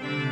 Bye.